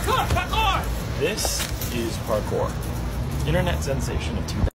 Parkour! Parkour! This is parkour. Internet sensation of 2000.